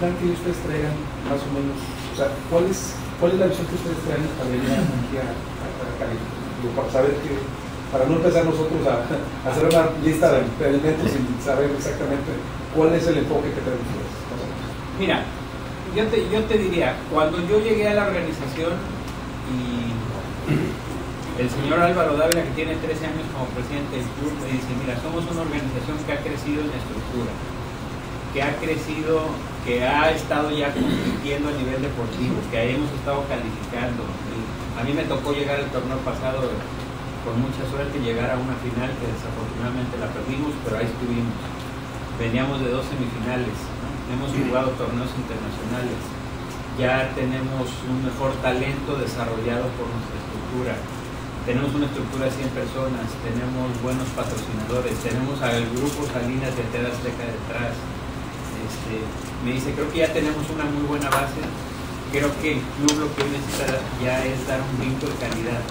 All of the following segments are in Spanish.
plan que ustedes traigan, más o menos? O sea, ¿cuál es, cuál es la visión que ustedes traen para venir aquí a, Cali? para saber que, para no empezar nosotros a, hacer una lista de elementos sin saber exactamente cuál es el enfoque que tenemos ustedes. Mira, yo te, yo te diría, cuando yo llegué a la organización y el señor Álvaro Dávila, que tiene 13 años como presidente del club, me dice, mira, somos una organización que ha crecido en estructura, que ha crecido, que ha estado ya compitiendo a nivel deportivo, que hemos estado calificando. a mí me tocó llegar el torneo pasado con mucha suerte llegar a una final que desafortunadamente la perdimos, pero ahí estuvimos. Veníamos de dos semifinales, hemos jugado torneos internacionales, ya tenemos un mejor talento desarrollado por nuestra estructura tenemos una estructura de 100 personas, tenemos buenos patrocinadores, tenemos al grupo Salinas de Tera Azteca detrás. Este, me dice, creo que ya tenemos una muy buena base, creo que el club lo que necesita ya es dar un brinco de calidad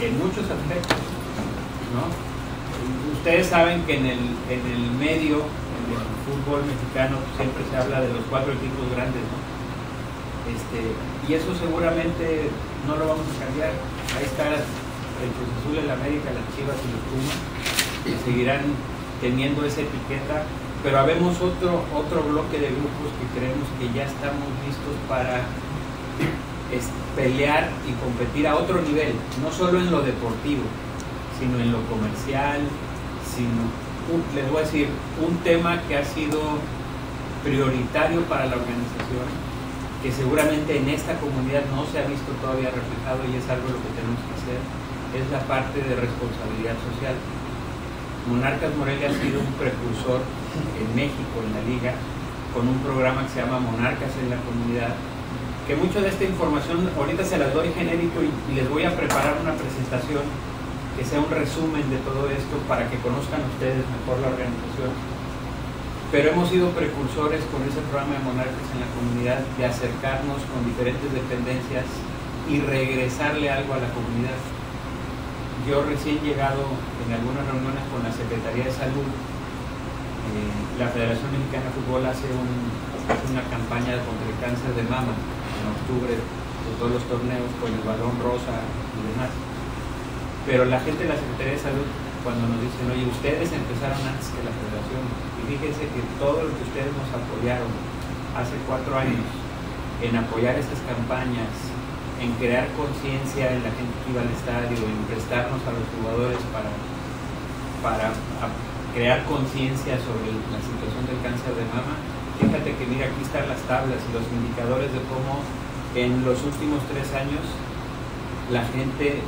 en muchos aspectos. ¿no? Ustedes saben que en el, en el medio, en el fútbol mexicano, siempre se habla de los cuatro equipos grandes. ¿no? Este, y eso seguramente no lo vamos a cambiar. Ahí está el Cruz Azul, el América, las Chivas y los Pumas, que seguirán teniendo esa etiqueta, pero habemos otro, otro bloque de grupos que creemos que ya estamos listos para pelear y competir a otro nivel, no solo en lo deportivo, sino en lo comercial, sino, les voy a decir, un tema que ha sido prioritario para la organización, que seguramente en esta comunidad no se ha visto todavía reflejado y es algo lo que tenemos que hacer, es la parte de responsabilidad social. Monarcas Morelia ha sido un precursor en México, en la liga, con un programa que se llama Monarcas en la comunidad, que mucho de esta información ahorita se las doy genérico y, les voy a preparar una presentación que sea un resumen de todo esto para que conozcan ustedes mejor la organización. Pero hemos sido precursores con ese programa de Monarcas en la comunidad de acercarnos con diferentes dependencias y regresarle algo a la comunidad yo recién llegado en algunas reuniones con la Secretaría de Salud, eh, la Federación Mexicana de Fútbol hace, una campaña contra el cáncer de mama en octubre de todos los torneos con el balón rosa y demás. Pero la gente de la Secretaría de Salud, cuando nos dicen, oye, ustedes empezaron antes que la Federación, y fíjense que todo lo que ustedes nos apoyaron hace cuatro años en apoyar estas campañas, en crear conciencia en la gente que iba al estadio, en prestarnos a los jugadores para, para crear conciencia sobre la situación del cáncer de mama. Fíjate que mira, aquí están las tablas y los indicadores de cómo en los últimos tres años la gente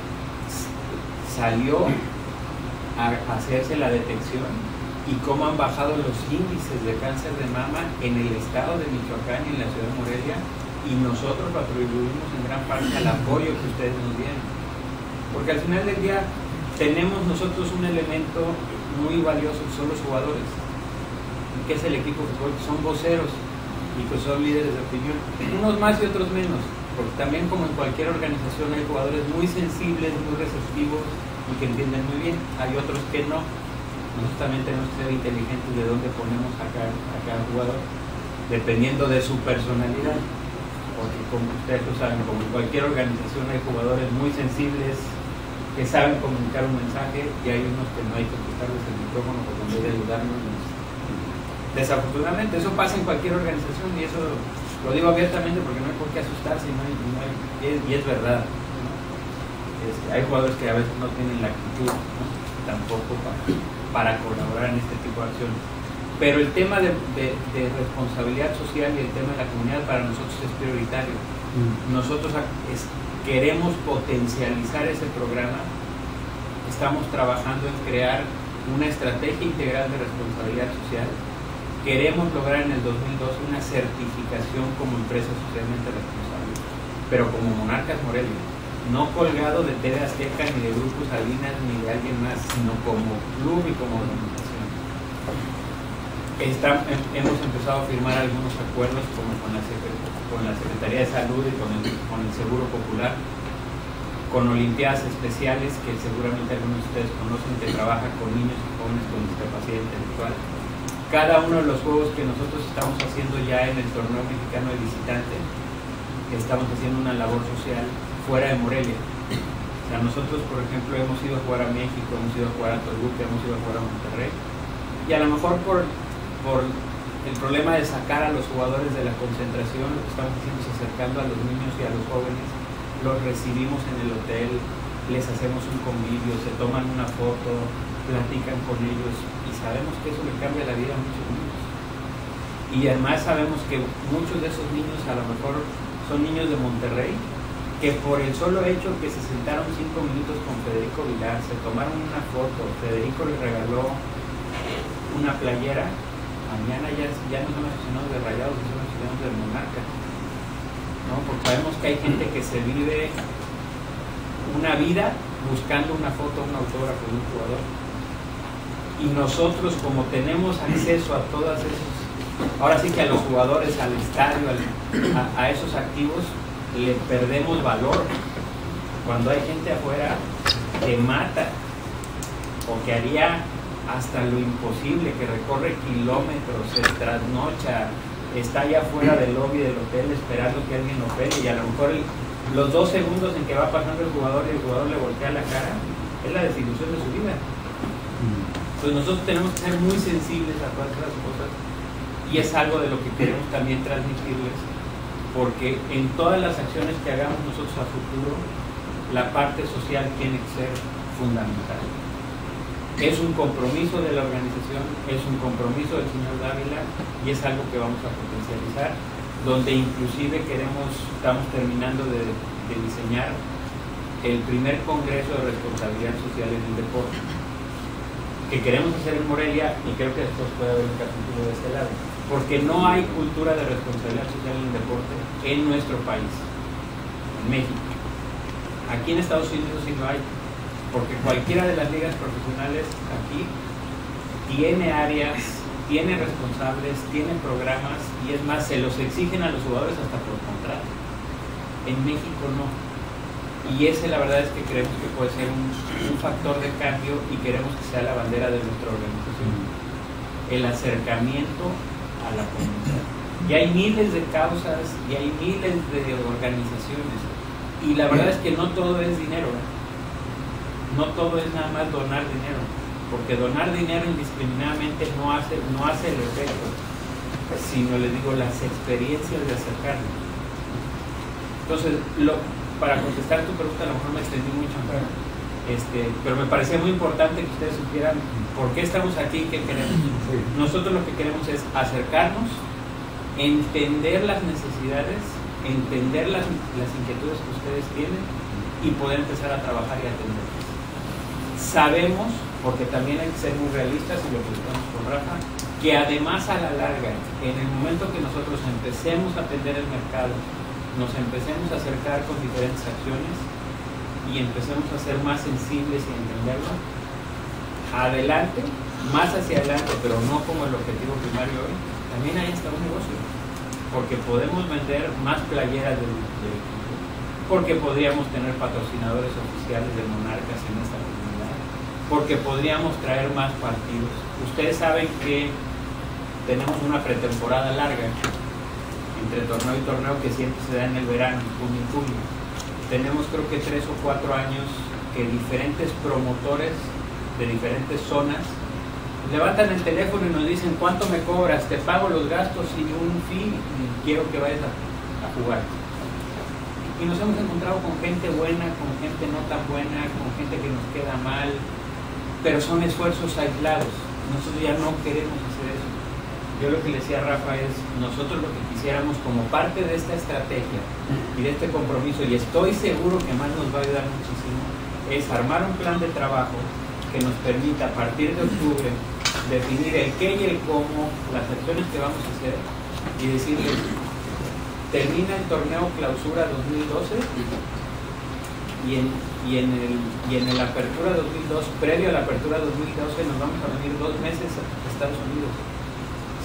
salió a hacerse la detección y cómo han bajado los índices de cáncer de mama en el estado de Michoacán y en la ciudad de Morelia y nosotros lo atribuimos en gran parte al apoyo que ustedes nos dieron. Porque al final del día tenemos nosotros un elemento muy valioso que son los jugadores, que es el equipo fútbol, son voceros y que son líderes de opinión, unos más y otros menos, porque también como en cualquier organización hay jugadores muy sensibles, muy receptivos y que entienden muy bien, hay otros que no. Nosotros también tenemos que ser inteligentes de dónde ponemos a cada jugador, dependiendo de su personalidad porque como ustedes lo saben, como en cualquier organización hay jugadores muy sensibles que saben comunicar un mensaje y hay unos que no hay que quitarles el micrófono porque en vez de ayudarnos desafortunadamente eso pasa en cualquier organización y eso lo digo abiertamente porque no hay por qué asustarse y, no hay, y, es, verdad este, hay jugadores que a veces no tienen la actitud tampoco para, para colaborar en este tipo de acciones pero el tema de, responsabilidad social y el tema de la comunidad para nosotros es prioritario. Mm. Nosotros queremos potencializar ese programa, estamos trabajando en crear una estrategia integral de responsabilidad social, queremos lograr en el 2012 una certificación como empresa socialmente responsable, pero como Monarcas Morelia, no colgado de TV Azteca ni de Grupos Salinas ni de alguien más, sino como club y como organización hemos empezado a firmar algunos acuerdos como con la, con la Secretaría de Salud y con el, con el Seguro Popular, con Olimpiadas Especiales, que seguramente algunos de ustedes conocen, que trabaja con niños y jóvenes con discapacidad intelectual. cada uno de los juegos que nosotros estamos haciendo ya en el torneo mexicano de visitante, estamos haciendo una labor social fuera de Morelia. O sea, nosotros, por ejemplo, hemos ido a jugar a México, hemos ido a jugar a Toluca, hemos ido a jugar a Monterrey. Y a lo mejor por, por el problema de sacar a los jugadores de la concentración, lo que estamos haciendo es acercando a los niños y a los jóvenes, los recibimos en el hotel, les hacemos un convivio, se toman una foto, platican con ellos y sabemos que eso le cambia la vida a muchos niños. Y además sabemos que muchos de esos niños a lo mejor son niños de Monterrey, que por el solo hecho que se sentaron cinco minutos con Federico Vilar, se tomaron una foto, Federico les regaló una playera, mañana ya, ya no son aficionados de Rayados, son aficionados del Monarca. ¿no? Porque sabemos que hay gente que se vive una vida buscando una foto, un autógrafo de un jugador. Y nosotros, como tenemos acceso a todas esos, ahora sí que a los jugadores, al estadio, a, a esos activos, le perdemos valor. Cuando hay gente afuera que mata o que haría hasta lo imposible, que recorre kilómetros, se trasnocha, está allá afuera del lobby del hotel esperando que alguien lo pele y a lo mejor los dos segundos en que va pasando el jugador y el jugador le voltea la cara, es la desilusión de su vida. Entonces nosotros tenemos que ser muy sensibles a todas esas cosas y es algo de lo que queremos también transmitirles, porque en todas las acciones que hagamos nosotros a futuro, la parte social tiene que ser fundamental. Es un compromiso de la organización, es un compromiso del señor Dávila y es algo que vamos a potencializar donde inclusive queremos, estamos terminando de, diseñar el primer Congreso de Responsabilidad Social en el Deporte, que queremos hacer en Morelia y creo que después puede haber un capítulo de este lado, porque no hay cultura de responsabilidad social en el deporte en nuestro país, en México. Aquí en Estados Unidos sí lo hay, porque cualquiera de las ligas profesionales aquí tiene áreas tiene responsables, tiene programas y es más, se los exigen a los jugadores hasta por contrato. En México no. Y ese la verdad es que creemos que puede ser un, factor de cambio y queremos que sea la bandera de nuestra organización. El acercamiento a la comunidad. Y hay miles de causas y hay miles de organizaciones. Y la verdad es que no todo es dinero. No todo es nada más donar dinero porque donar dinero indiscriminadamente no hace, no hace el efecto, sino le digo las experiencias de acercarnos. Entonces, lo, para contestar tu pregunta, a lo mejor me extendí mucho, este, pero me parecía muy importante que ustedes supieran por qué estamos aquí y qué queremos. Nosotros lo que queremos es acercarnos, entender las necesidades, entender las, las inquietudes que ustedes tienen y poder empezar a trabajar y atenderlas. Sabemos porque también hay que ser muy realistas y lo estamos con Rafa, que además a la larga, en el momento que nosotros empecemos a atender el mercado, nos empecemos a acercar con diferentes acciones y empecemos a ser más sensibles y entenderlo, adelante, más hacia adelante, pero no como el objetivo primario hoy, también ahí está un negocio, porque podemos vender más playeras del, del porque podríamos tener patrocinadores oficiales de monarcas en esta porque podríamos traer más partidos. Ustedes saben que tenemos una pretemporada larga entre torneo y torneo que siempre se da en el verano, junio y julio. Tenemos creo que tres o cuatro años que diferentes promotores de diferentes zonas levantan el teléfono y nos dicen cuánto me cobras, te pago los gastos y un fee y quiero que vayas a jugar. Y nos hemos encontrado con gente buena, con gente no tan buena, con gente que nos queda mal, pero son esfuerzos aislados. Nosotros ya no queremos hacer eso. Yo lo que le decía a Rafa es, nosotros lo que quisiéramos como parte de esta estrategia y de este compromiso, y estoy seguro que más nos va a ayudar muchísimo, es armar un plan de trabajo que nos permita a partir de octubre definir el qué y el cómo, las acciones que vamos a hacer y decirles, termina el torneo clausura 2012 y en y en el, y en la apertura 2002, previo a la apertura 2012, nos vamos a venir dos meses a Estados Unidos.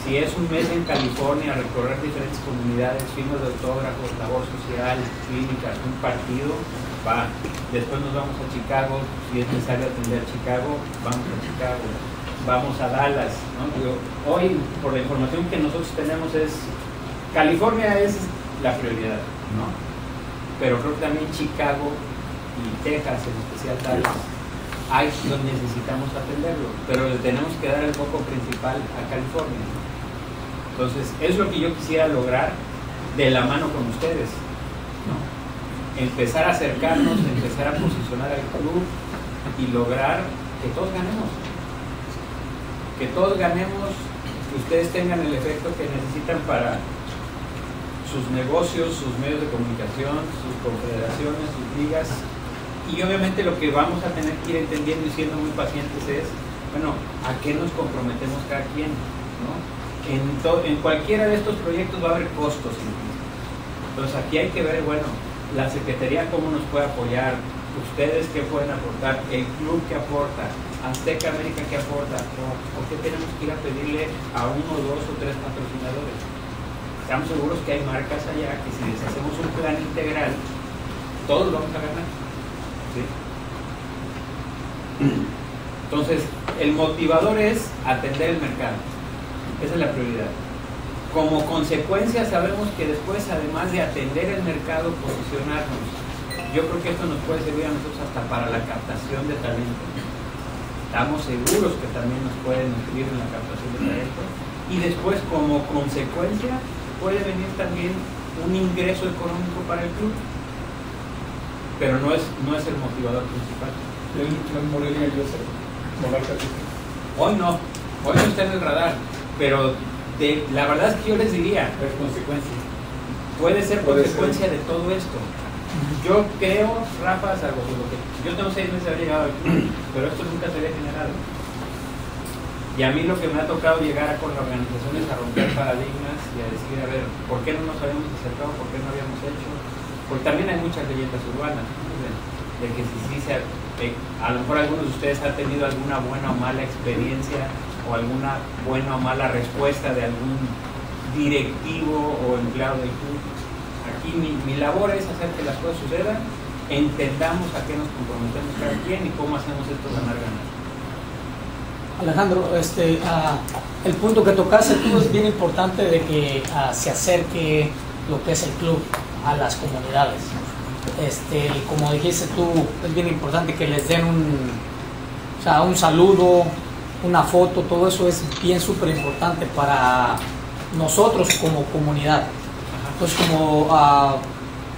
Si es un mes en California, recorrer diferentes comunidades, firmas de autógrafos, labor social, clínicas, un partido, va. Después nos vamos a Chicago, si es necesario atender Chicago, vamos a Chicago. vamos a Dallas. hoy, por la información que nosotros tenemos, es California es la prioridad, ¿no? pero creo que también Chicago y Texas, en especial Dallas, hay donde necesitamos atenderlo, pero le tenemos que dar el foco principal a California. Entonces, es lo que yo quisiera lograr de la mano con ustedes. ¿no? Empezar a acercarnos, empezar a posicionar al club y lograr que todos ganemos. Que todos ganemos, que ustedes tengan el efecto que necesitan para sus negocios, sus medios de comunicación, sus confederaciones, sus ligas. Y obviamente lo que vamos a tener que ir entendiendo y siendo muy pacientes es, bueno, ¿a qué nos comprometemos cada quien? ¿no? En, en cualquiera de estos proyectos va a haber costos. Entonces aquí hay que ver, bueno, la Secretaría cómo nos puede apoyar, ustedes qué pueden aportar, el club que aporta, Azteca América que aporta, o qué tenemos que ir a pedirle a uno, dos o tres patrocinadores estamos seguros que hay marcas allá que si les hacemos un plan integral, todos vamos a ganar. Entonces, el motivador es atender el mercado. Esa es la prioridad. Como consecuencia sabemos que después, además de atender el mercado, posicionarnos. Yo creo que esto nos puede servir a nosotros hasta para la captación de talento. Estamos seguros que también nos pueden incluir en la captación de talento. Y después, como consecuencia, puede venir también un ingreso económico para el club, pero no es, no es el motivador principal. Hoy no, hoy no está en el radar, pero de, la verdad es que yo les diría, es consecuencia. Puede ser consecuencia de todo esto. Yo creo, Rafa, salvo que yo tengo seis meses de haber llegado club, pero esto nunca se había generado. Y a mí lo que me ha tocado llegar con las organizaciones a romper paradigmas y a decir, a ver, ¿por qué no nos habíamos acercado? ¿Por qué no habíamos hecho? Porque también hay muchas leyendas urbanas, de, que si sí se, a lo mejor algunos de ustedes han tenido alguna buena o mala experiencia o alguna buena o mala respuesta de algún directivo o empleado del club. Aquí mi, mi labor es hacer que las cosas sucedan, entendamos a qué nos comprometemos cada quien y cómo hacemos esto ganar-ganar. Alejandro, este, ah, el punto que tocaste tú es bien importante de que ah, se acerque lo que es el club a las comunidades. Este, como dijiste tú, es bien importante que les den un, o sea, un saludo, una foto, todo eso es bien súper importante para nosotros como comunidad. Entonces como uh,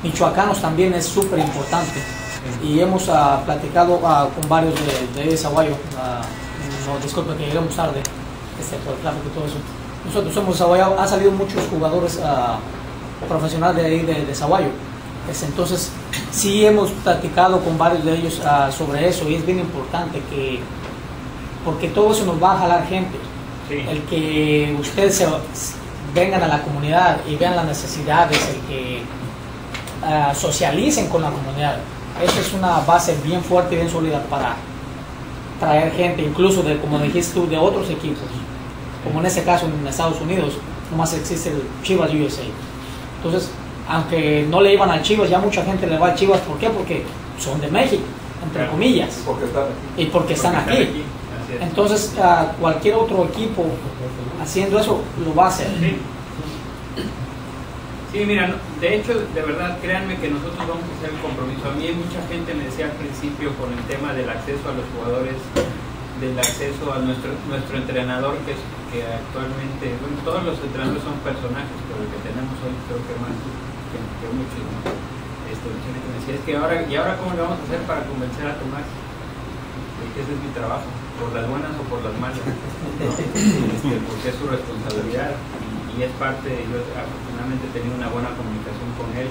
michoacanos también es súper importante. Y hemos platicado con varios de, de Zaguayo, no, disculpe que llegamos tarde, este, por el tráfico y todo eso. Nosotros somos Zaguayo, ha salido muchos jugadores profesionales de ahí, de, de Zaguayo. Este, entonces, sí hemos platicado con varios de ellos uh, sobre eso y es bien importante que, porque todo eso nos va a jalar gente. El que ustedes se, vengan a la comunidad y vean las necesidades, el que uh, socialicen con la comunidad. Eso es una base bien fuerte y bien sólida para, traer gente, incluso de, como dijiste tú, de otros equipos. Como en ese caso en Estados Unidos, nomás existe el Chivas USA. Entonces, aunque no le iban al Chivas, ya mucha gente le va a Chivas. ¿Por qué? Porque son de México, entre comillas. Y porque están aquí. Entonces, cualquier otro equipo haciendo eso lo va a hacer. Sí, mira, de hecho, de verdad, créanme que nosotros vamos a hacer el compromiso. A mí mucha gente me decía al principio con el tema del acceso a los jugadores, del acceso a nuestro, nuestro entrenador, que, es, que actualmente, bueno, todos los entrenadores son personajes, pero el que tenemos creo que más que, muchos, Este, me decía, es que ahora, ¿y ahora cómo le vamos a hacer para convencer a Tomás? que ese es mi trabajo, por las buenas o por las malas, este, porque es su responsabilidad y es parte, yo afortunadamente he tenido una buena comunicación con él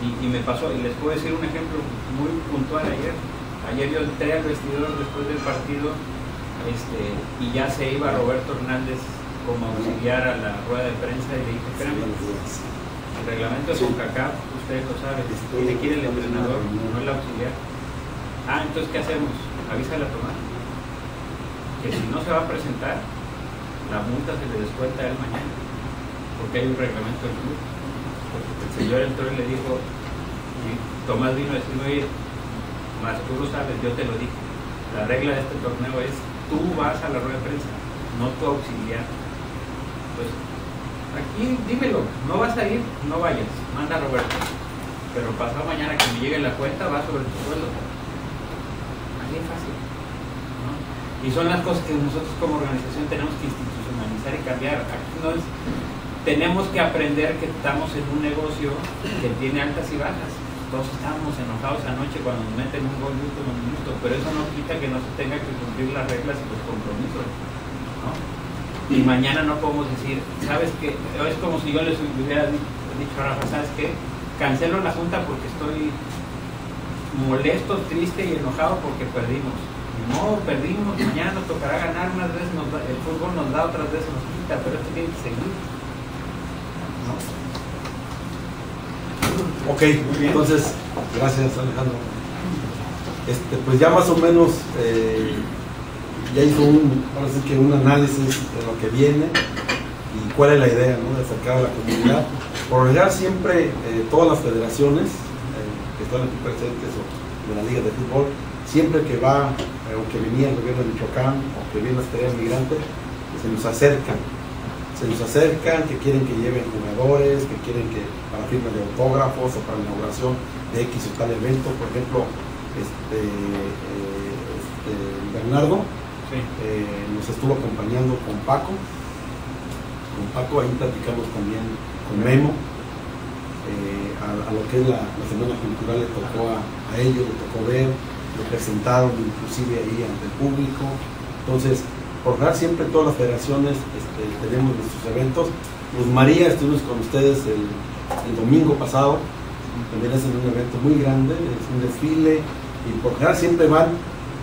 y, me pasó, y les puedo decir un ejemplo muy puntual ayer. Ayer yo entré al vestidor después del partido este, y ya se iba Roberto Hernández como auxiliar a la rueda de prensa y le dije, espérame, el reglamento de CONCACAF, ustedes lo saben, tiene que ir el entrenador, no el auxiliar. Ah, entonces ¿qué hacemos? Avísale a Tomás que si no se va a presentar, la multa se le descuenta a él mañana porque hay un reglamento del club. el señor entró y le dijo, y Tomás vino a decirme, oye, más tú lo sabes, yo te lo dije. La regla de este torneo es tú vas a la rueda de prensa, no tu auxiliar. Pues aquí dímelo, no vas a ir, no vayas, manda a Roberto. Pero pasado mañana que me llegue la cuenta va sobre tu sueldo. Así es fácil. ¿no? Y son las cosas que nosotros como organización tenemos que institucionalizar y cambiar. Aquí no es, tenemos que aprender que estamos en un negocio que tiene altas y bajas. Todos estábamos enojados anoche cuando nos meten un gol último minuto, pero eso no quita que no se tenga que cumplir las reglas y los compromisos. ¿no? Y mañana no podemos decir, ¿sabes qué? Es como si yo les hubiera dicho a Rafa, ¿sabes qué? Cancelo la junta porque estoy molesto, triste y enojado porque perdimos. No, perdimos, mañana nos tocará ganar, unas veces nos da- el fútbol nos da, otras veces nos quita, pero esto tiene que seguir. ¿no? Ok, entonces, gracias Alejandro. Este, pues ya más o menos eh, ya hizo un, que un análisis de lo que viene y cuál es la idea ¿no? de acercar a la comunidad. Por general siempre eh, todas las federaciones eh, que están aquí presentes o de la Liga de Fútbol, siempre que va eh, o que venía el gobierno de Michoacán o que viene la Secretaría de Migrantes, se nos acercan se nos acercan, que quieren que lleven jugadores, que quieren que para firma de autógrafos o para la inauguración de X o tal evento, por ejemplo, este, eh, este, Bernardo Eh, nos estuvo acompañando con Paco, con Paco ahí platicamos también con Memo, eh, a, lo que es la, la Semana Cultural le tocó a, a ellos, le tocó ver, lo presentaron inclusive ahí ante el público, entonces por general siempre todas las federaciones este, tenemos nuestros eventos. Luz María, estuvimos con ustedes el, el domingo pasado, también hacen un evento muy grande, es un desfile, y por general siempre van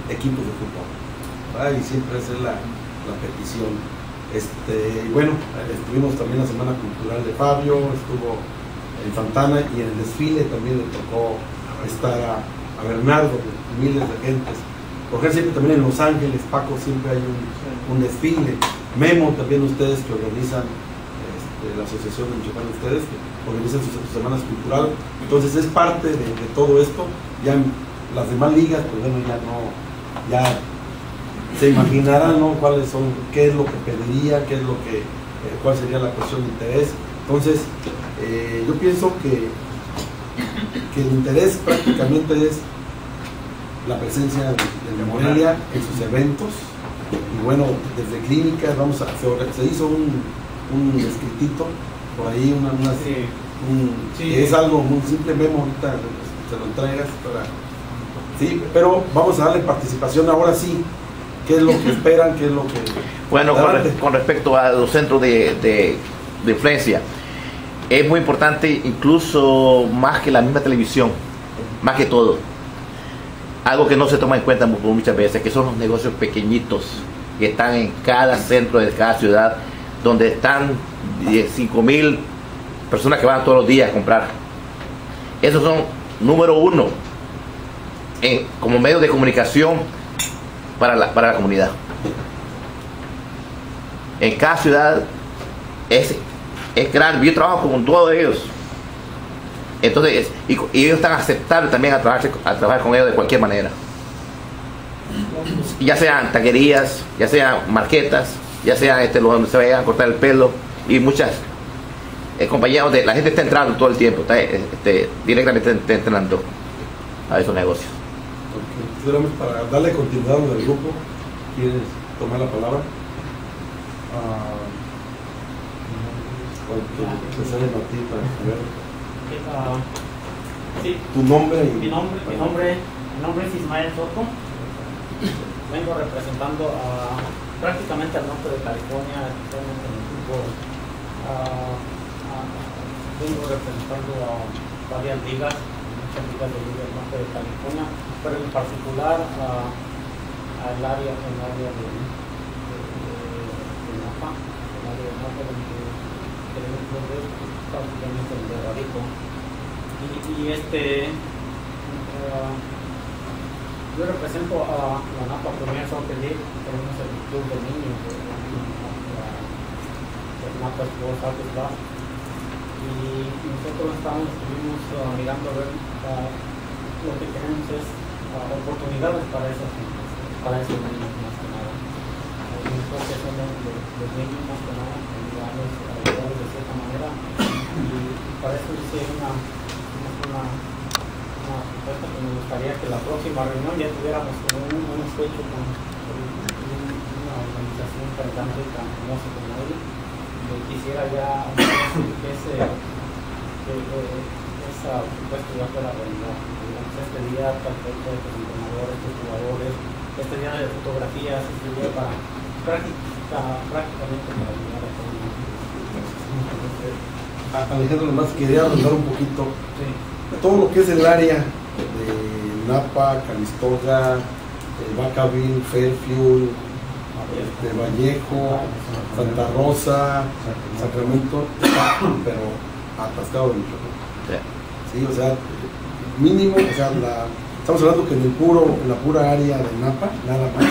equipos de fútbol, y siempre es la, la petición. Este, bueno, estuvimos también la Semana Cultural de Fabio, estuvo en Santana y en el desfile también le tocó estar a, Bernardo, miles de gentes. Ejemplo, siempre también en Los Ángeles, Paco, siempre hay un, un desfile. Memo, también ustedes que organizan, este, la Asociación de Michoacán, ustedes que organizan sus, sus semanas culturales. Entonces es parte de, todo esto. Ya las demás ligas, pues bueno, ya no, ya se imaginarán ¿no? cuáles son, qué es lo que pediría, qué es lo que, eh, cuál sería la cuestión de interés. Entonces, eh, yo pienso que, que el interés prácticamente es la presencia de, de Morelia en sus eventos. Y bueno, desde clínicas vamos a, se, se hizo un, un escritito por ahí, una, una- Sí. un- Sí. es algo muy simple, Memo, ahorita se lo entregas para... Sí, pero vamos a darle participación ahora sí. ¿Qué es lo que esperan? ¿Qué es lo que...? Bueno, con, re- con respecto a los centros de, de- de influencia, es muy importante incluso más que la misma televisión, más que todo. Algo que no se toma en cuenta mu- muchas veces, que son los negocios pequeñitos que están en cada centro de cada ciudad, donde están 5 mil personas que van todos los días a comprar. Esos son número uno en- como medio de comunicación para la, para la comunidad en cada ciudad es, es grande. Yo trabajo con todos ellos. Entonces, es- y, ellos están aceptables también a trabajar, a trabajar con ellos de cualquier manera. Ya sean taquerías, ya sean marquetas, ya sean este, donde se vayan a cortar el pelo y muchas eh, compañías donde la gente está entrando todo el tiempo, eh, este, directamente está entrando a esos negocios. Solamente para darle continuidad al grupo, ¿quieres tomar la palabra? Ah, ah, sí, tu nombre mi nombre, mi nombre, mi nombre es Ismael Soto. Vengo representando a prácticamente al norte de California, en el ah, vengo representando a varias ligas, de de California, pero en particular área, el área de, de, de Napa, el área de Napa donde tenemos donde es prácticamente donde radico. Y, y este, ah, yo represento a la Napa Premier Soccer League, tenemos el club de niños de, de, de Napa Soccer Club. Y nosotros estamos, estuvimos ah, mirando a ver, ah, lo que queremos es ah, oportunidades para esos, para esos niños más que nada. creo que son los, los mínimos que no ayudarlos ayudarlos de cierta manera. Y, para eso es una, una, una, propuesta que me gustaría que la próxima reunión ya tuviéramos como un, un sketch con, con un- una organización tan grande, tan famosa como él. Yo quisiera ya que ese que, esa propuesta ya fuera realidad. Digamos, este día perfecto de los entrenadores, de jugadores, este día de fotografías, este día para práctica, prácticamente para ayudar a todo el mundo. Entonces, Alejandro, nomás quería hablar un poquito sí. todo lo que es el área de Napa, Calistoga, Vacaville, Fairfield, de Vallejo, Santa Rosa, Sacramento, pero atascado de Michoacán. Sí, o sea, mínimo, o sea, la- estamos hablando que en el puro, en la pura área de Napa, nada más,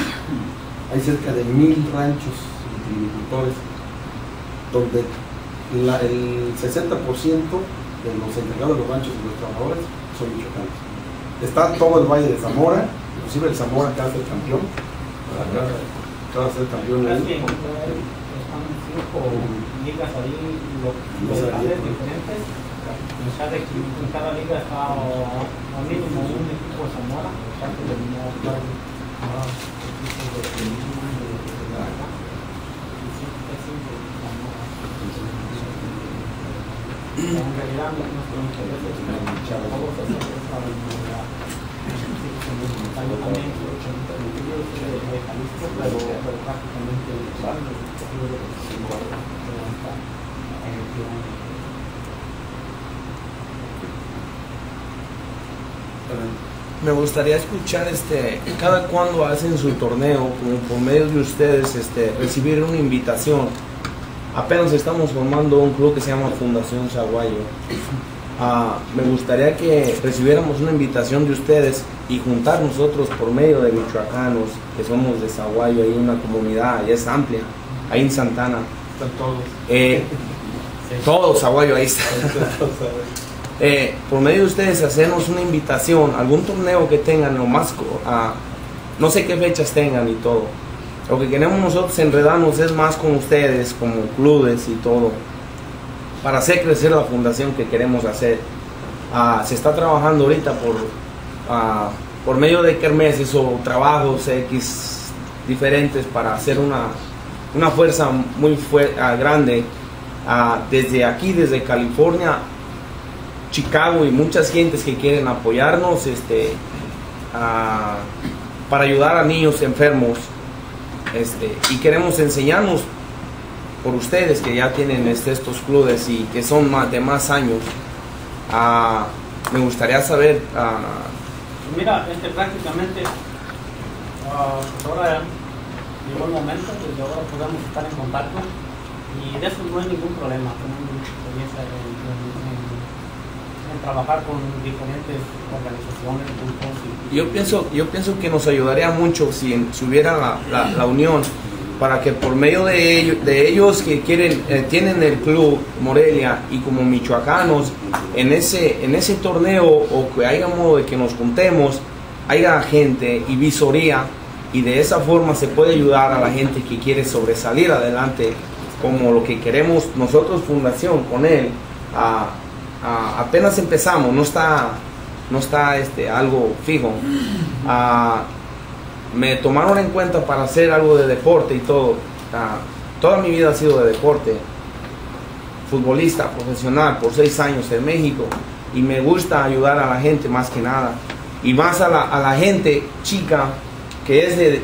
hay cerca de mil ranchos viticultores, donde la- el 60% de los encargados de los ranchos y los trabajadores son michoacanos. Está todo el Valle de Zamora, inclusive el Zamora acaba de ser campeón, acaba acaba de ser campeón Es ahí. que están cinco ligas ahí, locales diferentes. En cada, equipo- en cada liga está al mínimo un equipo de Zamora, ah, equipos de acá. En realidad no nuestro interés es que todos. Yo Me gustaría escuchar este cada cuando hacen su torneo, como por medio de ustedes, este, recibir una invitación. Apenas estamos formando un club que se llama Fundación Zaguayo. Ah, me gustaría que recibiéramos una invitación de ustedes y juntar nosotros por medio de michoacanos, que somos de Zaguayo, ahí una comunidad, ya es amplia, ahí en Santana. Están todos. Eh, todos Zaguayo ahí está. Eh, por medio de ustedes hacernos una invitación, algún torneo que tengan, lo más, no sé qué fechas tengan y todo. Lo que queremos nosotros enredarnos es más con ustedes, como clubes y todo, para hacer crecer la fundación que queremos hacer. Ah, se está trabajando ahorita por, ah, por medio de kermeses o trabajos X diferentes para hacer una, fuerza muy ah, grande desde aquí, desde California, Chicago y muchas gentes que quieren apoyarnos este, para ayudar a niños enfermos este, y queremos enseñarnos por ustedes que ya tienen este, estos clubes y que son más, de más años. Ah, me gustaría saber, ah, Mira, este, prácticamente pues ahora llegó el momento, desde ahora podemos estar en contacto y de eso no hay ningún problema. Tenemos mucha experiencia en, en- en- en trabajar con diferentes organizaciones, grupos y, yo pienso, yo pienso que nos ayudaría mucho si, si hubiera la, la- la unión para que por medio de ellos, de ellos que quieren, eh, tienen el club Morelia y como michoacanos en ese, en ese torneo o que haya modo de que nos juntemos, haya gente y visoría y de esa forma se puede ayudar a la gente que quiere sobresalir adelante como lo que queremos nosotros fundación con él apenas empezamos no está no está este algo fijo. Ah, me tomaron en cuenta para hacer algo de deporte y todo. Toda mi vida ha sido de deporte. Futbolista profesional por seis años en México. Y me gusta ayudar a la gente más que nada. Y más a la, a la gente chica que es de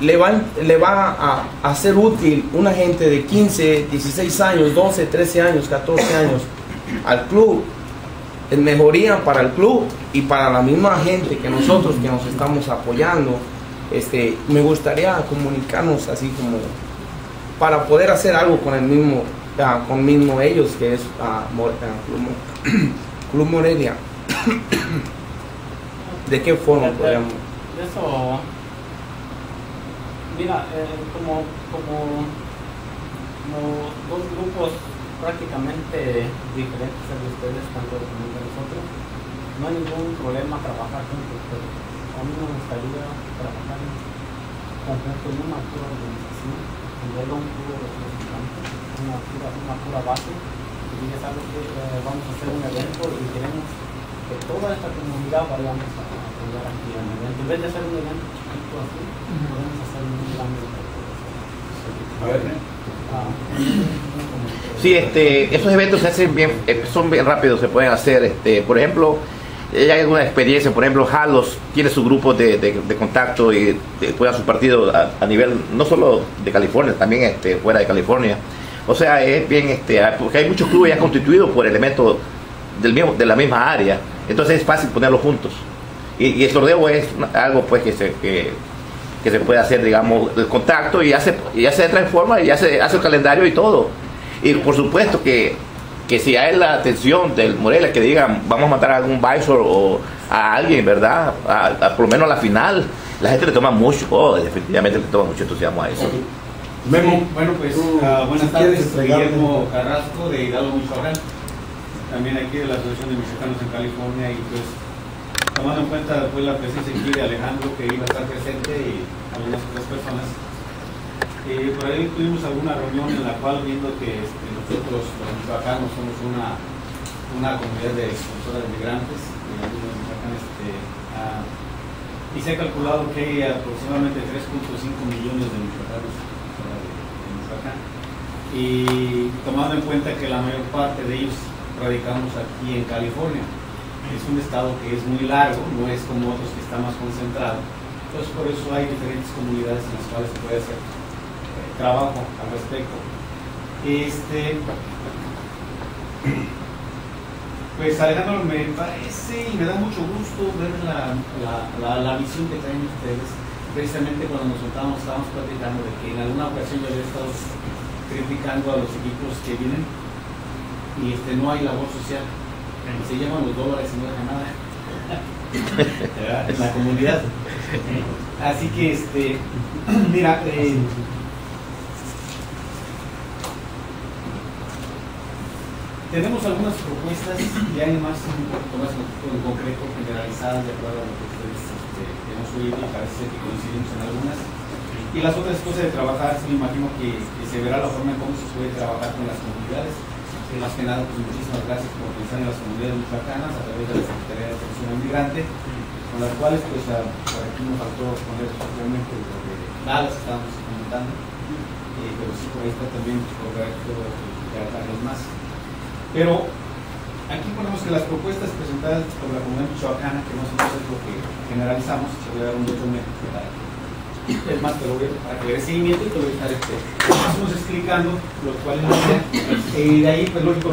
le va, le va a, a ser útil una gente de 15, 16 años, 12, 13 años, 14 años al club. Es mejoría para el club y para la misma gente que nosotros que nos estamos apoyando este me gustaría comunicarnos así como para poder hacer algo con el mismo ah, con mismo ellos que es ah, ah, Club, Club Morelia. De qué forma De- podríamos eso, mira, eh, como, como, como dos grupos prácticamente diferentes de ustedes, tanto como de nosotros, no hay ningún problema trabajar juntos, pero a mí me gustaría trabajar conjunto y una pura organización, nivel un puro representante, una pura, una pura base. Y es algo que eh, vamos a hacer un evento y queremos que toda esta comunidad vayamos a apoyar aquí en el evento. En vez de hacer un evento chiquito así, podemos hacer un gran evento. A ver, Ah, Sí, este, esos eventos se hacen bien, eh, son bien rápidos, se pueden hacer. Este, por ejemplo, hay alguna experiencia, por ejemplo, Halos tiene su grupo de, de- de contacto y eh, juega su partido a, a nivel no solo de California, también este, fuera de California. O sea, es bien, este, hay- porque hay muchos clubes ya constituidos por elementos del mismo, de la misma área, entonces es fácil ponerlos juntos. Y, y el torneo es algo pues que se, que, que se puede hacer, digamos, el contacto y ya se, ya se transforma y ya se hace el calendario y todo. Y por supuesto que, que si hay la atención del Morelia que digan vamos a matar a algún Visor o a alguien, ¿verdad? A- a- por lo menos a la final, la gente le toma mucho, oh, definitivamente le toma mucho entusiasmo a eso. Memo, bueno, pues ah, buenas tardes, Guillermo Carrasco de Hidalgo, Michoacán, también aquí de la Asociación de Michoacanos en California y pues tomando en cuenta pues, la presencia aquí de Alejandro que iba a estar presente y algunas otras personas, eh, por ahí tuvimos alguna reunión en la cual viendo que este, nosotros los michoacanos somos una, una comunidad de expulsoras de migrantes, este, ah, y se ha calculado que hay aproximadamente 3.5 millones de michoacanos de Michoacán. Y tomando en cuenta que la mayor parte de ellos radicamos aquí en California, es un estado que es muy largo, no es como otros que está más concentrado. Entonces por eso hay diferentes comunidades en las cuales se puede hacer eh, trabajo al respecto. Este, pues Alejandro, me parece y me da mucho gusto ver la, la, la, visión que traen ustedes. Precisamente cuando nos sentamos estábamos platicando de que en alguna ocasión yo había estado criticando a los equipos que vienen y este, no hay labor social. Se llaman los dólares y no dejan nada. En la comunidad. Así que, este, mira, eh, tenemos algunas propuestas y hay más, un poquito más en concreto, generalizadas, de acuerdo a lo que ustedes este, hemos oído y parece que coincidimos en algunas. Y las otras cosas de trabajar, me imagino que, que se verá la forma en cómo se puede trabajar con las comunidades. Y más que nada, pues muchísimas gracias por pensar en las comunidades michoacanas a través de la Secretaría de Atención al Migrante, con las cuales, pues, por aquí nos faltó poner especialmente lo de Dallas, que estábamos comentando, eh, pero sí, por ahí está también correcto explicar varios más. Pero aquí ponemos que las propuestas presentadas por la comunidad michoacana, que más o menos es lo que generalizamos, te voy a dar un documento es más, te lo voy a, para que le seguimiento y te lo voy a estar este, menos explicando los cuales. Y de ahí, pues lógico,